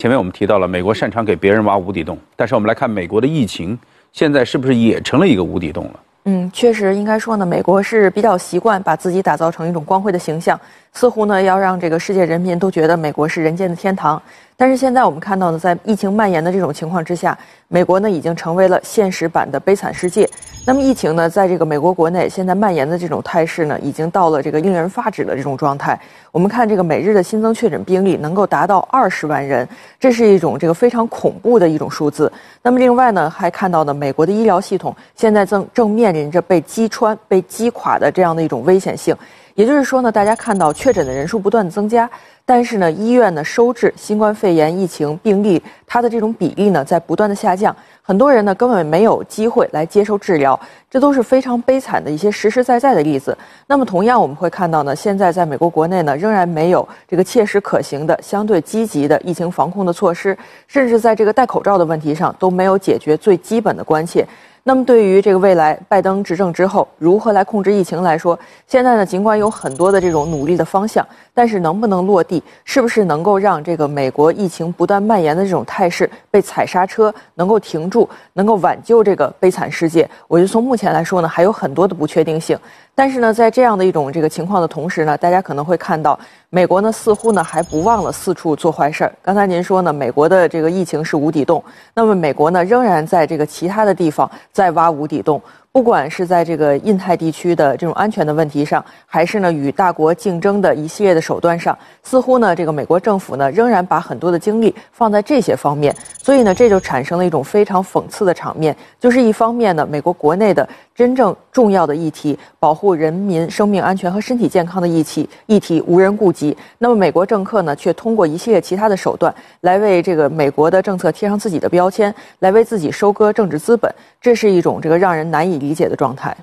前面我们提到了美国擅长给别人挖无底洞，但是我们来看美国的疫情，现在是不是也成了一个无底洞了？嗯，确实应该说呢，美国是比较习惯把自己打造成一种光辉的形象，似乎呢要让这个世界人民都觉得美国是人间的天堂。但是现在我们看到呢，在疫情蔓延的这种情况之下，美国呢已经成为了现实版的悲惨世界。那么疫情呢，在这个美国国内现在蔓延的这种态势呢，已经到了这个令人发指的这种状态。我们看这个每日的新增确诊病例能够达到二十万人，这是一种这个非常恐怖的一种数字。那么另外呢，还看到呢，美国的医疗系统现在正正面临着被击穿、被击垮的这样的一种危险性。也就是说呢，大家看到确诊的人数不断的增加，但是呢，医院呢收治新冠肺炎疫情病例，它的这种比例呢在不断的下降，很多人呢根本没有机会来接受治疗，这都是非常悲惨的一些实实在在的例子。那么同样我们会看到呢，现在在美国国内呢仍然没有这个切实可行的、相对积极的疫情防控的措施，甚至在这个戴口罩的问题上都没有解决最基本的关切。那么，对于这个未来拜登执政之后如何来控制疫情来说，现在呢，尽管有很多的这种努力的方向，但是能不能落地，是不是能够让这个美国疫情不断蔓延的这种态势被踩刹车，能够停住，能够挽救这个悲惨世界？我觉得从目前来说呢，还有很多的不确定性。但是呢，在这样的一种这个情况的同时呢，大家可能会看到，美国呢似乎呢还不忘了四处做坏事儿。刚才您说呢，美国的这个疫情是无底洞，那么美国呢仍然在这个其他的地方在挖无底洞。不管是在这个印太地区的这种安全的问题上，还是呢与大国竞争的一系列的手段上，似乎呢这个美国政府呢仍然把很多的精力放在这些方面，所以呢这就产生了一种非常讽刺的场面，就是一方面呢美国国内的真正重要的议题，保护人民生命安全和身体健康的议题议题无人顾及，那么美国政客呢却通过一系列其他的手段来为这个美国的政策贴上自己的标签，来为自己收割政治资本，这是一种这个让人难以。理解的状态。